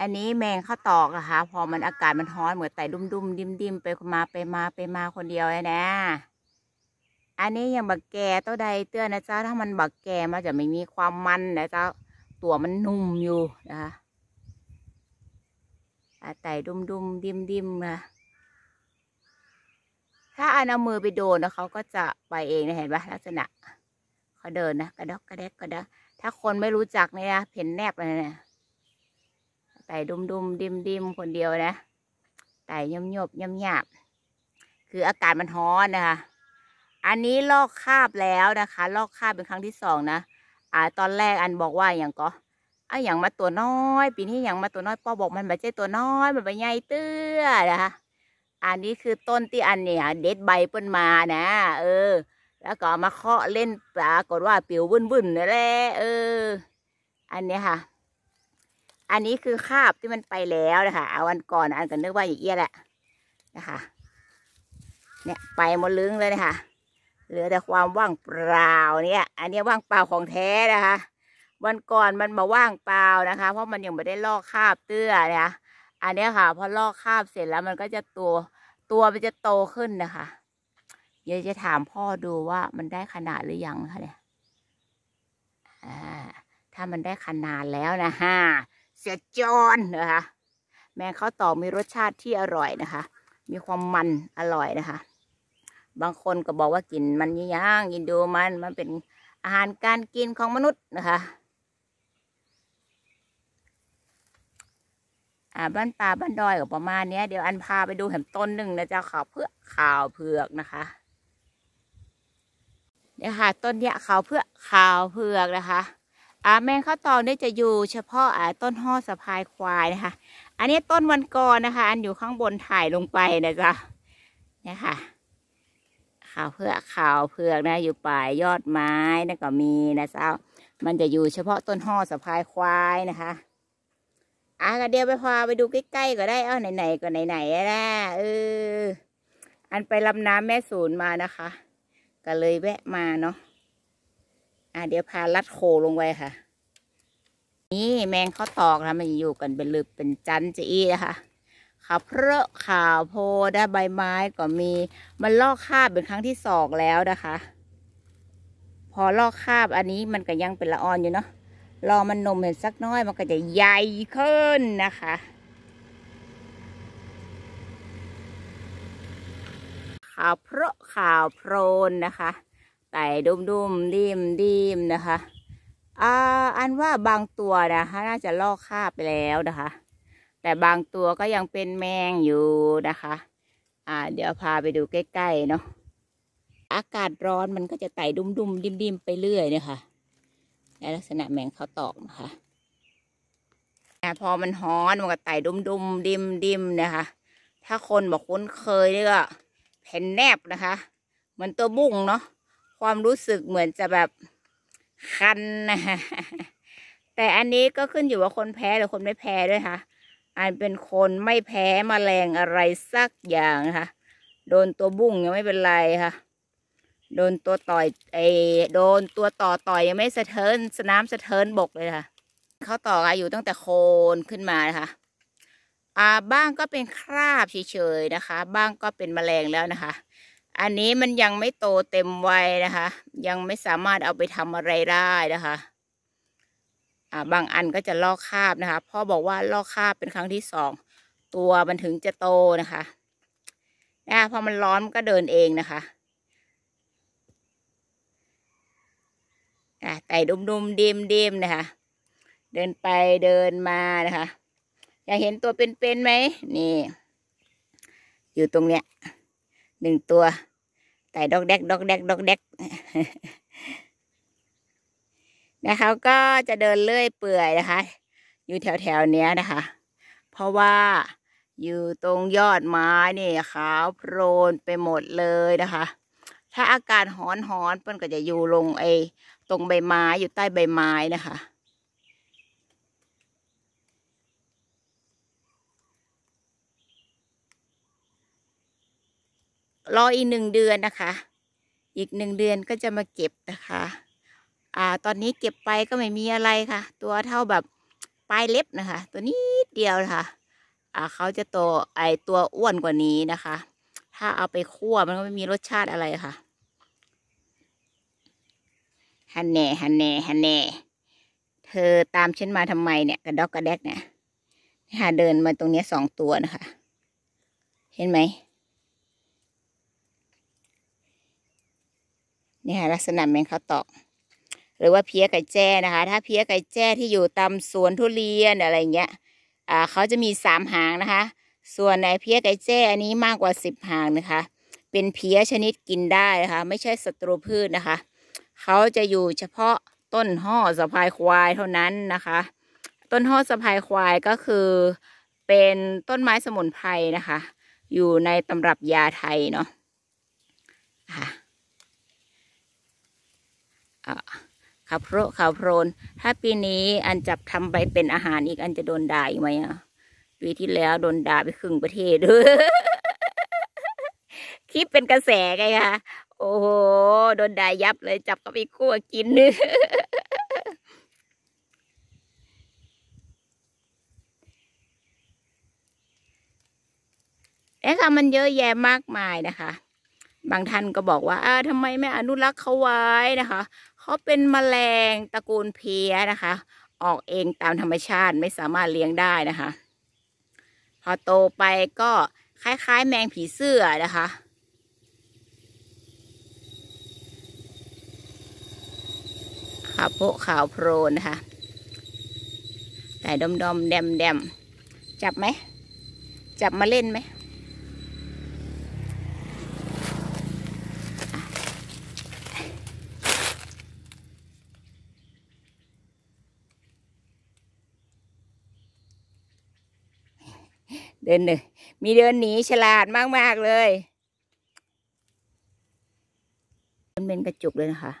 อันนี้แมงข้าวตอกอะค่ะพอมันอากาศมันร้อนเหมือนไต่ดุมดุมดิมดิมไปมาไปมาไปมาคนเดียวเลยนะ อันนี้ยังบักแก่ตัวใดเตือนนะเจ้าถ้ามันบักแก่มันจะไม่มีความมันนะเจ้าตัวมันนุ่มอยู่นะคะไต่ดุมดุมดิมดิมนะถ้าอันเอามือไปโดนนะเขาก็จะไปเองนะเห็นปะลักษณะเขาเดินนะกระดกกระแดกกระดกถ้าคนไม่รู้จักเนี่ยเพ่นแนบเลยนะ ไต่ดุมดุมดิมดิมคนเดียวนะไต่ย่มยบย่ำหยาบคืออากาศมันร้อนนะคะ อันนี้ลอกคาบแล้วนะคะ ลอกคาบเป็นครั้งที่สองนะอ่าตอนแรกอันบอกว่าอย่างก็อะอย่างมาตัวน้อย ปีนี้อย่างมาตัวน้อยป้อบอกมันไม่ใช่ตัวน้อยมันไม่ใหญ่เตื้อนะคะอันนี้คือต้นที่อันเนี่ยเด็ดใบเปิ้นมานะ เออ แล้วก็มาเคาะเล่นปรากฏว่าปิววุ่นวุ่นนั่นแหละเออ อันนี้ค่ะ อันนี้คือคาบที่มันไปแล้วนะคะเอาวันก่อนอันก็นึกว่าอย่างเอี้ยแหละนะคะ เนี่ยไปหมดลึงเลยนะคะเหลือแต่ความว่างเปล่าเนี่ย อันนี้ว่างเปล่าของแท้นะคะ วันก่อนมันมาว่างเปล่านะคะ เพราะมันยังไม่ได้ลอกคาบเตื้อนะอันนี้ค่ะพอลอกคาบเสร็จแล้วมันก็จะตัวตัวมันจะโตขึ้นนะคะ เดี๋ยวจะถามพ่อดูว่ามันได้ขนาดหรือยังคะเนี่ยอ่าถ้ามันได้ขนาดแล้วนะฮะ เสียจอนนะคะแมงข้าวตอกมีรสชาติที่อร่อยนะคะ มีความมันอร่อยนะคะ บางคนก็บอกว่ากินมันย่างกินดูมันมันเป็นอาหารการกินของมนุษย์นะคะอ่าบ้านป่าบ้านดอยก็ประมาณนี้เดี๋ยวอันพาไปดูแหมต้นหนึ่งนะเจ้าขาวเพื่อขาวเผือกนะคะเนี่ยวค่ะต้นเนี้ยขาวเพื่อขาวเผือกนะคะ อ่าแมงข้าวตอกเนี่ยจะอยู่เฉพาะอ่าต้นห่อสะพายควายนะคะ อันนี้ต้นวันกอนะคะ อันอยู่ข้างบนถ่ายลงไปนะจ๊ะเนี่ยค่ะขาวเผือกขาวเผือกนะ อยู่ปลายยอดไม้นะก็มีนะเจ้ามันจะอยู่เฉพาะต้นห่อสะพายควายนะคะอะก็เดี๋ยวไปพาไปดูใกล้ๆก็ได้เอ้าไหนๆก็ไหนๆนะเอออันไปลำน้ำแม่ศูนย์มานะคะ ก็เลยแวะมาเนาะ อะเดี๋ยวพาลัดโคลงไว้ค่ะ นี่แมงข้าตอกนะมันอยู่กันเป็นลึกเป็นจันจีนะคะขาวเพราะขาวโพได้ใบไม้ก็มี มันลอกคาบเป็นครั้งที่สองแล้วนะคะ พอลอกคาบอันนี้มันก็ยังเป็นละออนอยู่เนาะรอมันนมเห็นสักน้อยมันก็จะใหญ่ขึ้นนะคะ ขาวเพราะขาวโพรนนะคะ ไต่ดุมดุมดิมดิมนะคะอ่าอันว่าบางตัวนะคะน่าจะลอกคาบไปแล้วนะคะ แต่บางตัวก็ยังเป็นแมงอยู่นะคะ อ่า เดี๋ยวพาไปดูใกล้ๆเนาะอากาศร้อนมันก็จะไต่ดุมดุมดิมดิมไปเรื่อยเนี่ยค่ะในลักษณะแมงเขาตอกนะคะแต่พอมันฮ้อนมันก็ไต่ดุมดุมดิมดิมนะคะ ถ้าคนบอกคุ้นเคยนี่ก็แผ่นแนบนะคะ เหมือนตัวบุ้งเนาะ ความรู้สึกเหมือนจะแบบคันนะแต่อันนี้ก็ขึ้นอยู่ว่าคนแพ้หรือคนไม่แพ้ด้วยค่ะ อันเป็นคนไม่แพ้มแมลงอะไรสักอย่างนะคะโดนตัวบุ้งยังไม่เป็นไรค่ะ โดนตัวต่อยไอโดนตัวต่อต่อยยังไม่สะเทินสนามสะเทินบกเลยค่ะเขาต่ออายุตั้งแต่โคนขึ้นมานะคะอ่าบ้างก็เป็นคราบเฉยๆนะคะ บ้างก็เป็นแมลงแล้วนะคะ อันนี้มันยังไม่โตเต็มวัยนะคะ ยังไม่สามารถเอาไปทำอะไรได้นะคะอ่าบางอันก็จะลอกคาบนะคะ พ่อบอกว่าลอกคาบเป็นครั้งที่สองตัวมันถึงจะโตนะคะนะพอมันร้อนมันก็เดินเองนะคะอ่าไต่ดุมดุมดิมดิมนะคะ เดินไปเดินมานะคะ อยากเห็นตัวเป็นๆไหมนี่ อยู่ตรงเนี้ยหนึ่งตัว ไต่ดอกแดกดอกแดกดอกแดกนะคะก็จะเดินเลื่อยเปื่อยนะคะ อยู่แถวแถวเนี้ยนะคะ เพราะว่าอยู่ตรงยอดไม้นี่ขาวโพลนไปหมดเลยนะคะ ถ้าอากาศหอนหอนมันก็จะอยู่ลงไอ้ตรงใบไม้อยู่ใต้ใบไม้นะคะ รออีกหนึ่งเดือนนะคะ อีกหนึ่งเดือนก็จะมาเก็บนะคะ อ่า ตอนนี้เก็บไปก็ไม่มีอะไรค่ะ ตัวเท่าแบบปลายเล็บนะคะ ตัวนี้เดียวนะคะอ่าเขาจะโตไอตัวอ้วนกว่านี้นะคะ ถ้าเอาไปคั่วมันก็ไม่มีรสชาติอะไรค่ะฮันแน่ฮันแน่ฮันแน่เธอตามฉันมาทำไมเนี่ย กระดอกกระแดกเนี่ยหาเดินมาตรงนี้สองตัวนะคะ เห็นไหม นี่ค่ะลักษณะแมงข้าวตอก หรือว่าเพี้ยไก่แจ้นะคะ ถ้าเพี้ยไก่แจ้ที่อยู่ตามสวนทุเรียนอะไรเงี้ยอ่าเขาจะมีสามหางนะคะ ส่วนในเพี้ยไก่แจ้อันนี้มากกว่าสิบหางนะคะ เป็นเพี้ยชนิดกินได้นะคะ ไม่ใช่ศัตรูพืชนะคะ เขาจะอยู่เฉพาะต้นห่อสะพายควายเท่านั้นนะคะ ต้นห่อสะพายควายก็คือเป็นต้นไม้สมุนไพรนะคะ อยู่ในตำรับยาไทยเนาะค่ะ ขับโพรขับโพรน ถ้าปีนี้อันจับทำไปเป็นอาหารอีกอันจะโดนด่าอีกไหมอะ ปีที่แล้วโดนด่าไปครึ่งประเทศคลิปเป็นกระแสไงคะโอ้โห โดนด่ายับเลยจับก็ไปคั่วกินนะคะมันเยอะแยะมากมายนะคะ บางท่านก็บอกว่าอ้าทำไมไม่อนุรักษ์เขาไว้นะคะ เขาเป็นแมลงตระกูลเพี้ยนะคะ ออกเองตามธรรมชาติไม่สามารถเลี้ยงได้นะคะ พอโตไปก็คล้ายๆ แมงผีเสื้อนะคะขาวโพขาวโพรนนะคะ แต่ดมดมๆแดมแดมๆจับไหม จับมาเล่นไหม เดินหนึ่งมีเดินหนีฉลาดมาก ๆ เลย มันเป็นกระจุกเลยนะคะ